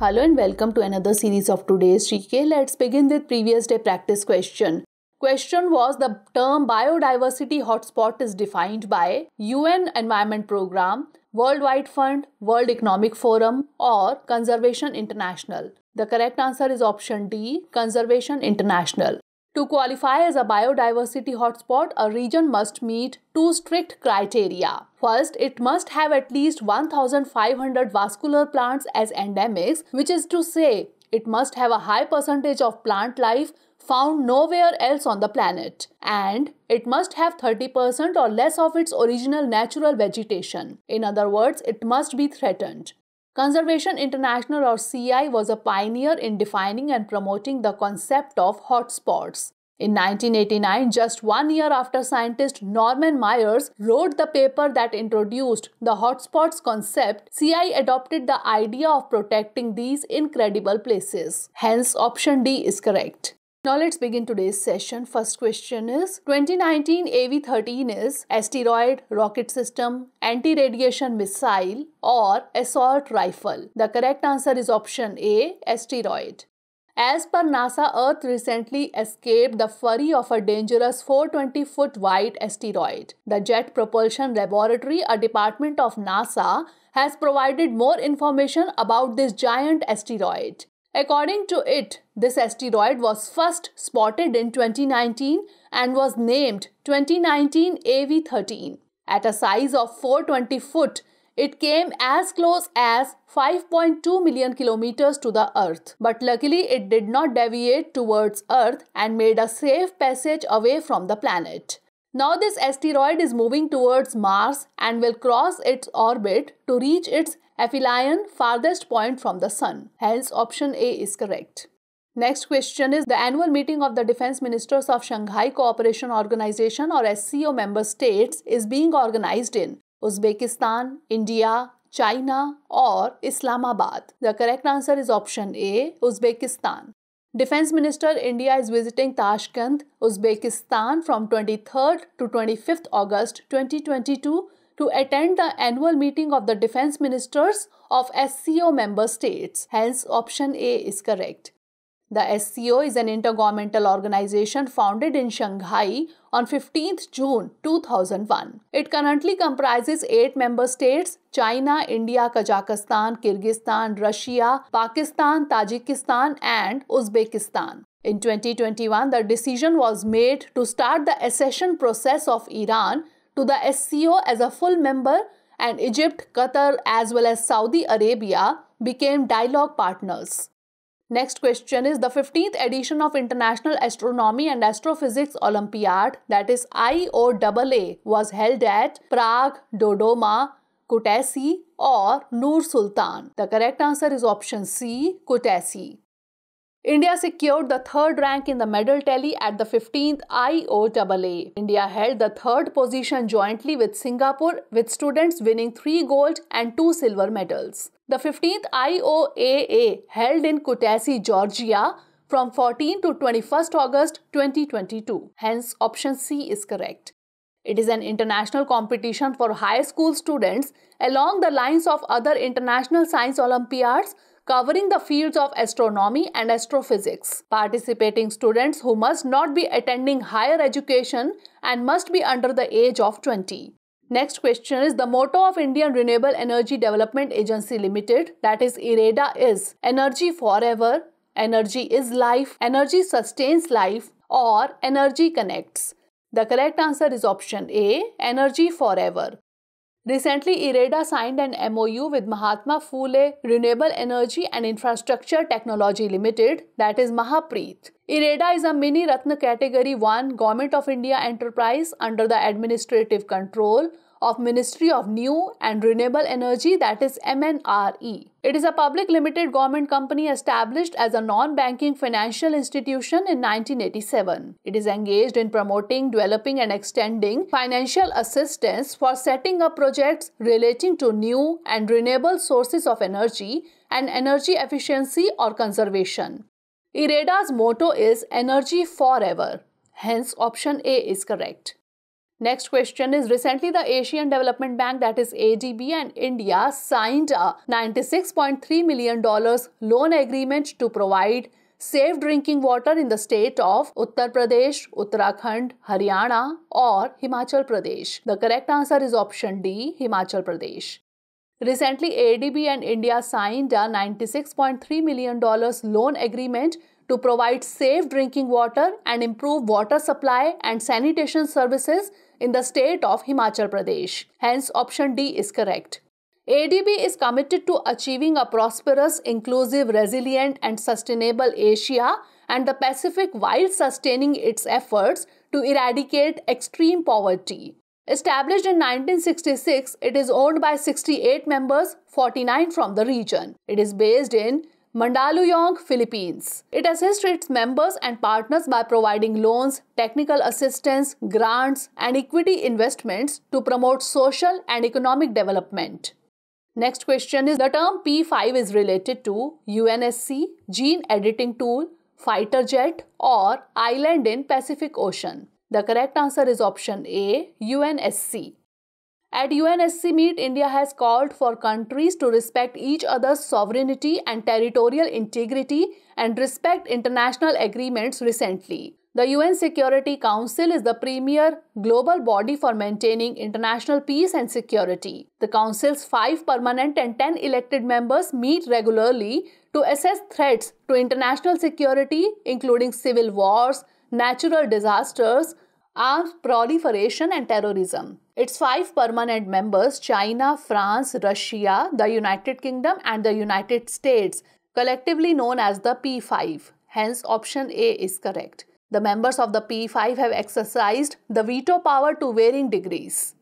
Hello and welcome to another series of today's GK. Let's begin with previous day practice question. Question was the term biodiversity hotspot is defined by UN Environment Program, World Wide Fund, World Economic Forum or Conservation International. The correct answer is option D, Conservation International. To qualify as a biodiversity hotspot, a region must meet two strict criteria. First, it must have at least 1500 vascular plants as endemics, which is to say, it must have a high percentage of plant life found nowhere else on the planet. And it must have 30% or less of its original natural vegetation. In other words, it must be threatened. Conservation International or CI was a pioneer in defining and promoting the concept of hotspots. In 1989, just one year after scientist Norman Myers wrote the paper that introduced the hotspots concept, CI adopted the idea of protecting these incredible places. Hence, option D is correct. Now let's begin today's session. First question is 2019 AV13 is asteroid, rocket system, anti-radiation missile or assault rifle. The correct answer is option A, asteroid. As per NASA, Earth recently escaped the fury of a dangerous 420 foot wide asteroid. The Jet Propulsion Laboratory, a department of NASA, has provided more information about this giant asteroid. According to it, this asteroid was first spotted in 2019 and was named 2019 AV13. At a size of 420 foot, it came as close as 5.2 million kilometers to the Earth. But luckily, it did not deviate towards Earth and made a safe passage away from the planet. Now this asteroid is moving towards Mars and will cross its orbit to reach its aphelion farthest point from the sun. Hence option A is correct. Next question is the annual meeting of the defense ministers of Shanghai Cooperation Organization or SCO member states is being organized in Uzbekistan, India, China or Islamabad. The correct answer is option A, Uzbekistan. Defense Minister India is visiting Tashkent, Uzbekistan from 23rd to 25th August 2022 to attend the annual meeting of the defense ministers of SCO member states. Hence option A is correct. The SCO is an intergovernmental organization founded in Shanghai on 15th June 2001. It currently comprises 8 member states China, India, Kazakhstan, Kyrgyzstan, Russia, Pakistan, Tajikistan, and Uzbekistan. In 2021, the decision was made to start the accession process of Iran to the SCO as a full member, and Egypt, Qatar, as well as Saudi Arabia became dialogue partners. Next question is the 15th edition of International Astronomy and Astrophysics Olympiad that is IOAA was held at Prague, Dodoma, Kutaisi or Nur Sultan. The correct answer is option C, Kutaisi. India secured the third rank in the medal tally at the 15th IOAA. India held the third position jointly with Singapore, with students winning 3 gold and 2 silver medals. The 15th IOAA held in Kutaisi, Georgia from 14 to 21st August 2022. Hence, option C is correct. It is an international competition for high school students along the lines of other international science olympiads covering the fields of astronomy and astrophysics. Participating students who must not be attending higher education and must be under the age of 20. Next question is the motto of Indian Renewable Energy Development Agency Limited that is IREDA is Energy Forever, Energy is Life, Energy Sustains Life or Energy Connects. The correct answer is option A, Energy Forever. Recently, IREDA signed an MOU with Mahatma Phule Renewable Energy and Infrastructure Technology Limited, that is MAHAPREIT. IREDA is a mini Ratna Category 1 Government of India enterprise under the administrative control of Ministry of New and Renewable Energy that is MNRE. It is a public limited government company established as a non-banking financial institution in 1987. It is engaged in promoting, developing and extending financial assistance for setting up projects relating to new and renewable sources of energy and energy efficiency or conservation. IREDA's motto is Energy Forever. Hence option A is correct. Next question is recently the Asian Development Bank that is ADB and India signed a $96.3 million loan agreement to provide safe drinking water in the state of Uttar Pradesh, Uttarakhand, Haryana or Himachal Pradesh. The correct answer is option D, Himachal Pradesh. Recently, ADB and India signed a $96.3 million loan agreement to provide safe drinking water and improve water supply and sanitation services in the state of Himachal Pradesh. Hence, option D is correct. ADB is committed to achieving a prosperous, inclusive, resilient, and sustainable Asia and the Pacific while sustaining its efforts to eradicate extreme poverty. Established in 1966, it is owned by 68 members, 49 from the region. It is based in Mandaluyong, Philippines. It assists its members and partners by providing loans, technical assistance, grants, and equity investments to promote social and economic development. Next question is the term P5 is related to UNSC, gene editing tool, fighter jet, or island in Pacific Ocean. The correct answer is option A, UNSC. At UNSC meet, India has called for countries to respect each other's sovereignty and territorial integrity and respect international agreements recently. The UN Security Council is the premier global body for maintaining international peace and security. The Council's five permanent and ten elected members meet regularly to assess threats to international security, including civil wars, natural disasters, arms proliferation, and terrorism. Its five permanent members China, France, Russia, the United Kingdom, and the United States, collectively known as the P5. Hence, option A is correct. The members of the P5 have exercised the veto power to varying degrees.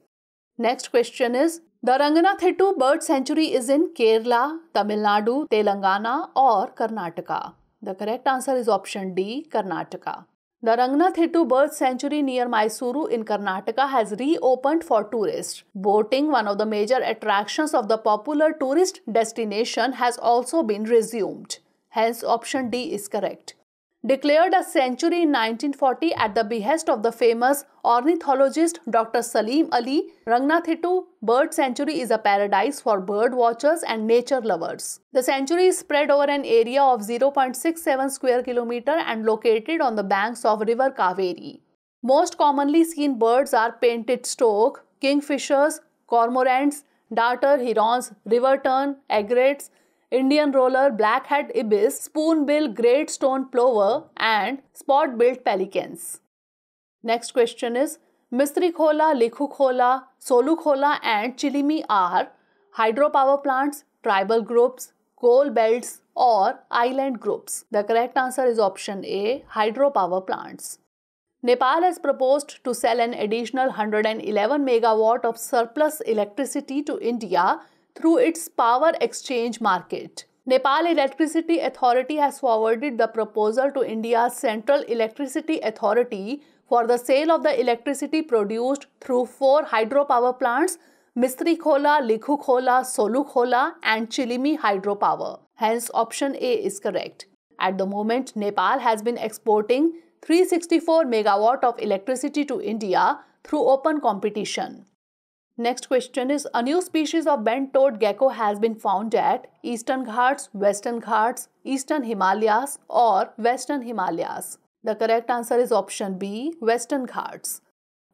Next question is The Ranganathittu bird sanctuary is in Kerala, Tamil Nadu, Telangana, or Karnataka. The correct answer is option D, Karnataka. The Ranganathittu Bird Sanctuary near Mysuru in Karnataka has reopened for tourists. Boating, one of the major attractions of the popular tourist destination, has also been resumed. Hence, option D is correct. Declared a sanctuary in 1940 at the behest of the famous ornithologist Dr. Salim Ali, Ranganathittu Bird Sanctuary is a paradise for bird watchers and nature lovers. The sanctuary is spread over an area of 0.67 square kilometer and located on the banks of river Kaveri. Most commonly seen birds are painted stork, kingfishers, cormorants, darter herons, river tern, egrets, Indian roller, black-head ibis, spoonbill, great stone plover and spot-billed pelicans. Next question is Mistri Khola, Likhu Khola, Solu Khola and Chilime are hydropower plants, tribal groups, coal belts or island groups. The correct answer is option A, hydropower plants. Nepal has proposed to sell an additional 111 megawatt of surplus electricity to India through its power exchange market. Nepal Electricity Authority has forwarded the proposal to India's Central Electricity Authority for the sale of the electricity produced through four hydropower plants Mistri Khola, Likhu Khola, Solu Khola and Chilime hydropower. Hence option A is correct. At the moment, Nepal has been exporting 364 megawatt of electricity to India through open competition. Next question is A new species of bent toed gecko has been found at Eastern Ghats, Western Ghats, Eastern Himalayas, or Western Himalayas. The correct answer is option B Western Ghats.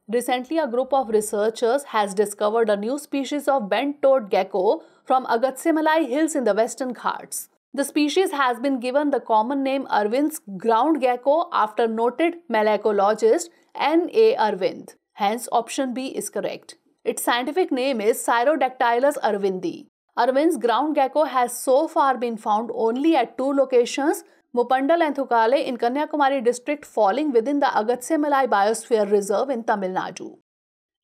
Recently, a group of researchers has discovered a new species of bent toed gecko from Agasthyamalai Hills in the Western Ghats. The species has been given the common name Arvind's ground gecko after noted malacologist N. A. Arvind. Hence, option B is correct. Its scientific name is Cyrtodactylus arvindi. Arvind's ground gecko has so far been found only at two locations, Mupandal and Thukale in Kanyakumari district falling within the Agasthyamalai Biosphere Reserve in Tamil Nadu.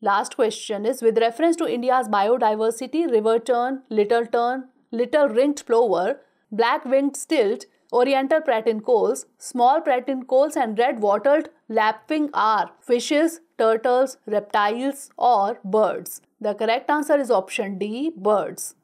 Last question is with reference to India's biodiversity, river tern, little tern, little ringed plover, black-winged stilt, oriental pratincoles, small pratincoles and red-wattled lapwing are fishes, turtles, reptiles, or birds? The correct answer is option D birds.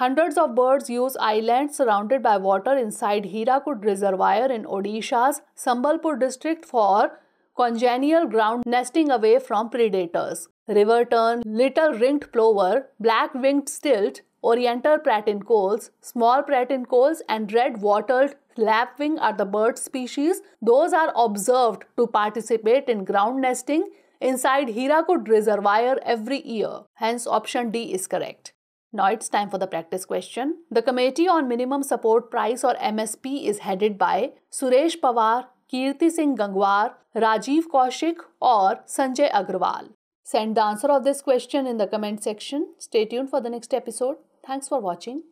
Hundreds of birds use islands surrounded by water inside Hirakud Reservoir in Odisha's Sambalpur district for congenial ground nesting away from predators. River tern, little ringed plover, black-winged stilt, oriental pratincoles, small pratincoles and red wattled lapwing are the bird species. Those are observed to participate in ground nesting inside Hirakud Reservoir every year. Hence option D is correct. Now it's time for the practice question. The Committee on Minimum Support Price or MSP is headed by Suresh Pawar, Kirti Singh Gangwar, Rajiv Kaushik or Sanjay Agrawal. Send the answer of this question in the comment section. Stay tuned for the next episode. Thanks for watching.